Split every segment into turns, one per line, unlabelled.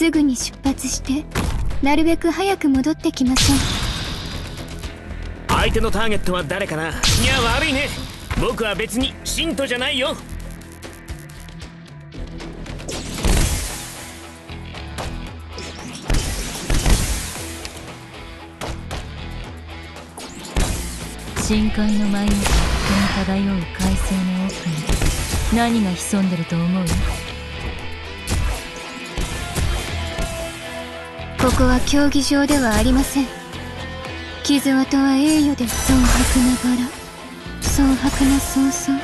すぐに出発してなるべく早く戻ってきましょう
相手のターゲットは誰かな？いや悪いね。僕は別に信徒じゃないよ。
深海の舞にに漂う海星の奥に何が潜んでると思う？
ここは競技場ではありません。傷跡は栄誉で蒼白なバラ蒼白な早々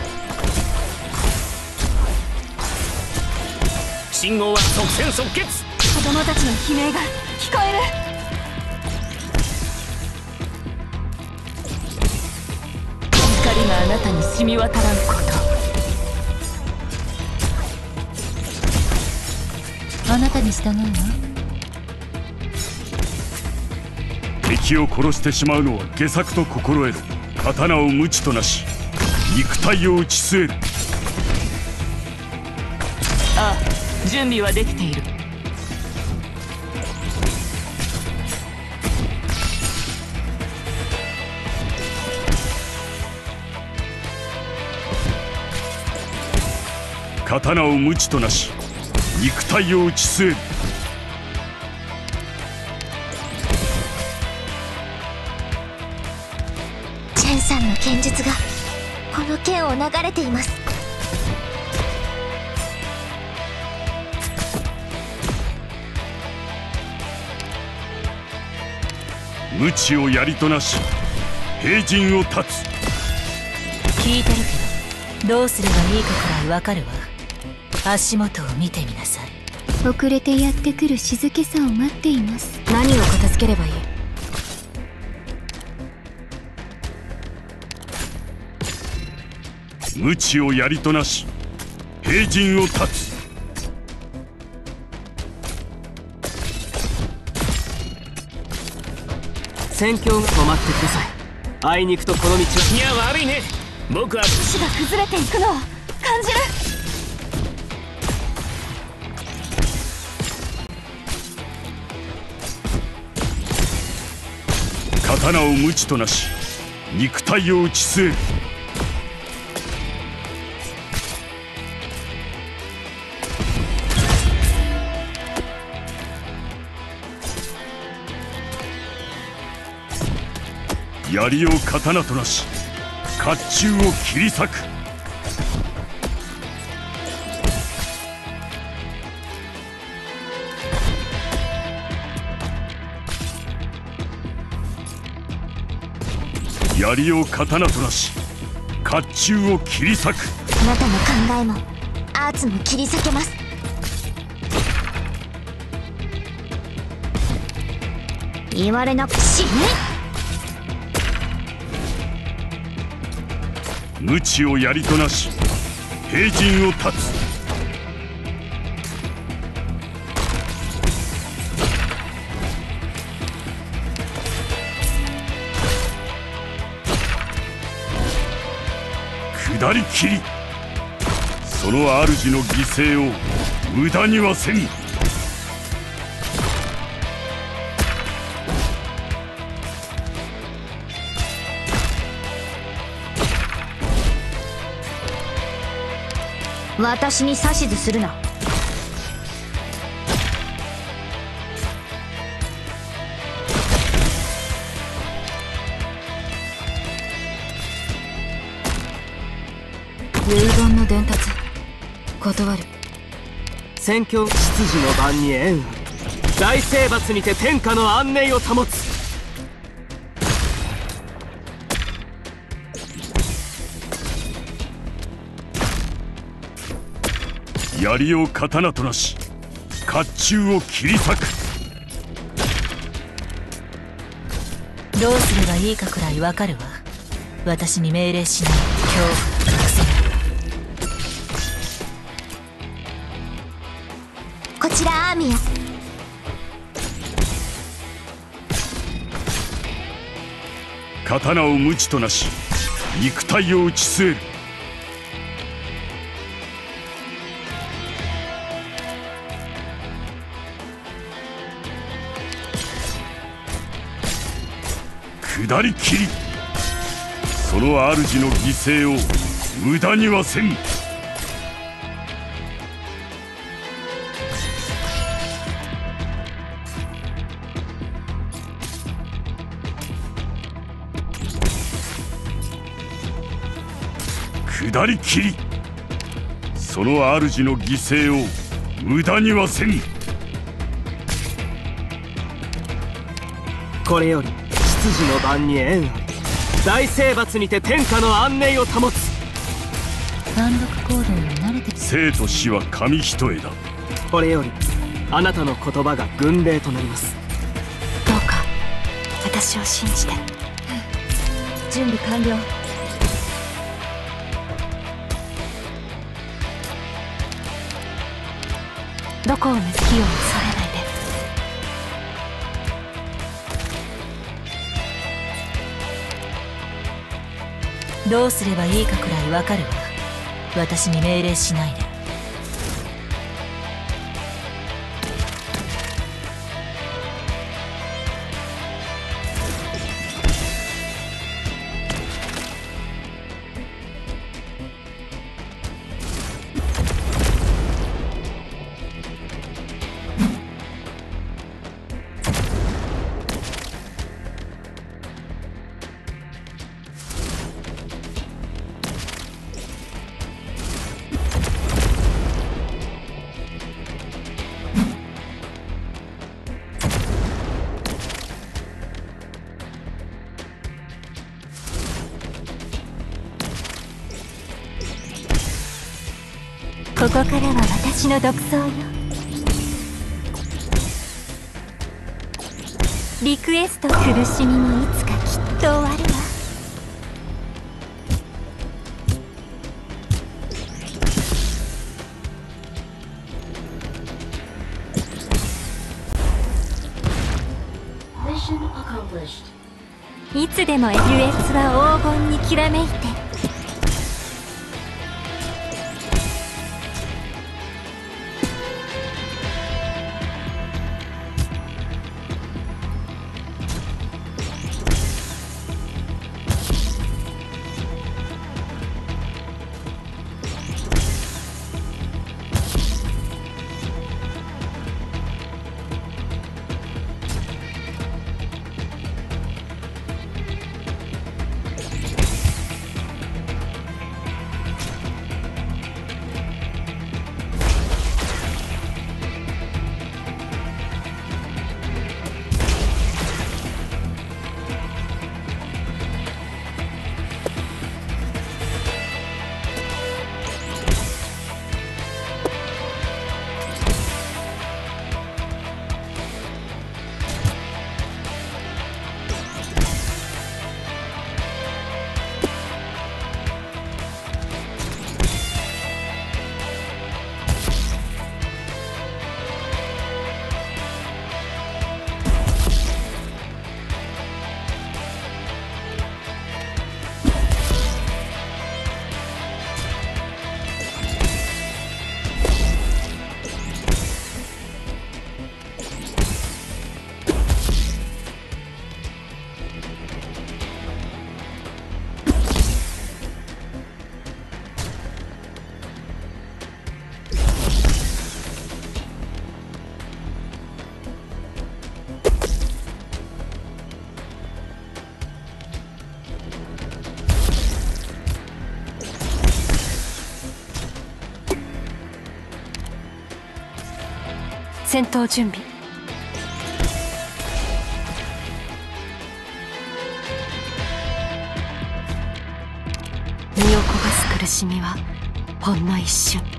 信号は即戦即決。
子供たちの悲鳴が聞こえる。光があなたに染み渡らんこと。
あなたに従うわ
敵を殺してしまうのは下策と心得ろ刀を無知となし肉体を打ち据える。
ああ準備はできている。
刀を無知となし肉体を打ち据える
チェンさんの剣術がこの剣を流れています。
無知を槍となし平陣を断つ。
聞いてるけどどうすればいいかくらいわかるわ。足元を見てみなさい。
遅れてやってくる静けさを待っています。
何を片付ければいい？
無知を槍となし平陣を断つ。
戦況が止まってください。あいにくとこの道は。いや悪いね。僕は。
石が崩れていくのを感じる。
刀を無知となし肉体を打ち据える槍を刀となし甲冑を切り裂く。槍を刀となし甲冑を切り裂く。
あなたの考えもアーツも切り裂けます。言われなく死ね。
無知を槍となし平陣を断つ。下り切り。その主の犠牲を無駄にはせん。
私に指図するな。
遺言の伝達。断る。
戦況執事の番に縁大征伐にて天下の安寧を保つ
槍を刀となし甲冑を切り裂く。
どうすればいいかくらいわかるわ。私に命令しない恐怖のくせに
こちらアーミア
刀を無知となし肉体を打ち据える下り切り。その主の犠牲を無駄にはせん。下り切り。その主の犠牲を無駄にはせん。
これより。執事の番に縁あり大征伐にて天下の安寧を保つ。
単独行動に慣れて
生と死は紙一重だ。
これよりあなたの言葉が軍令となります。
どうか私を信じて。準備完了。どこを向きを恐
どうすればいいかくらいわかるわ。私に命令しないで。
ここからは私の独走よ。リクエスト苦しみもいつかきっと終わるわ。いつでも LS は黄金にきらめいて戦闘準備。身を焦がす苦しみはほんの一瞬。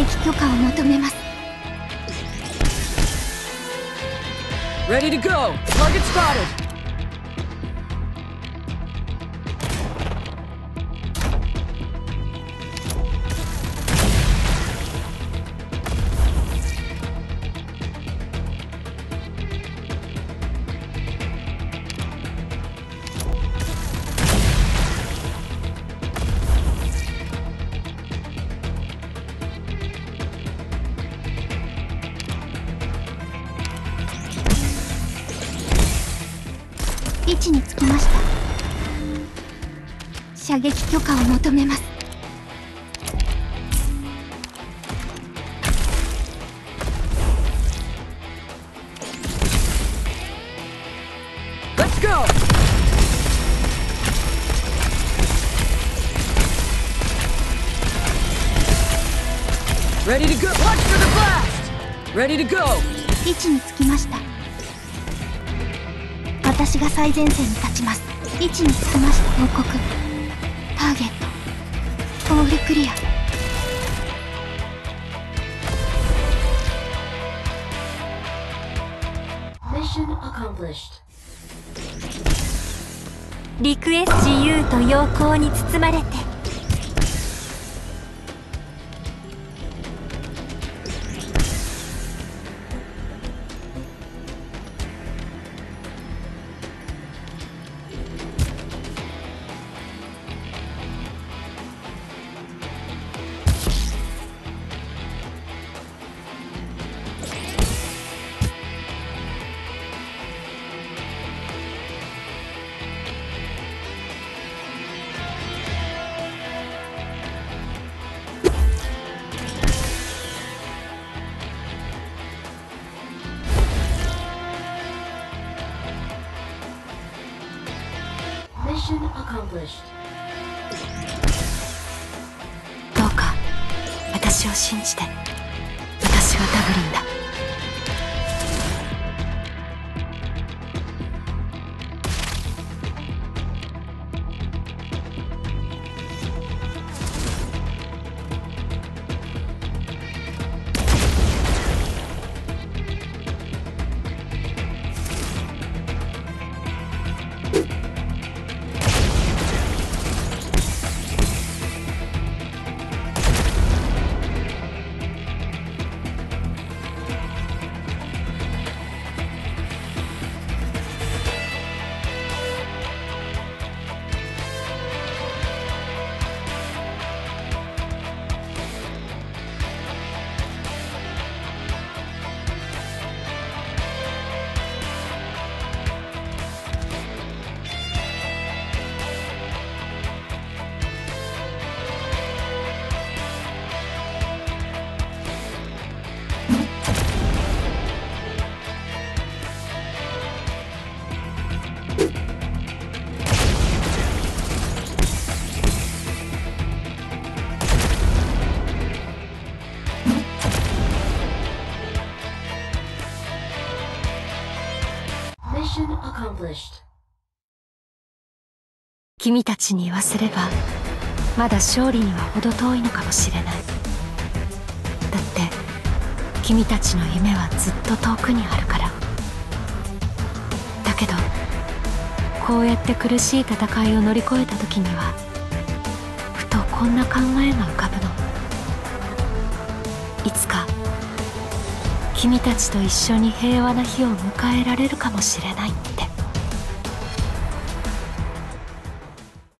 撃許可を求めます Ready to go! Target spotted!
置につきました射撃許可を求めます
Let's go! Ready to go! Watch for the blast! Ready to go!
位置につきました私が最前線に立ちます。位置につきました報告。ターゲット。オールクリア。リクエス自由と陽光に包まれて君たちに言わせればまだ勝利には程遠いのかもしれない。だって君たちの夢はずっと遠くにあるから。だけどこうやって苦しい戦いを乗り越えた時にはふとこんな考えが浮かぶの。いつか君たちと一緒に平和な日を迎えられるかもしれない。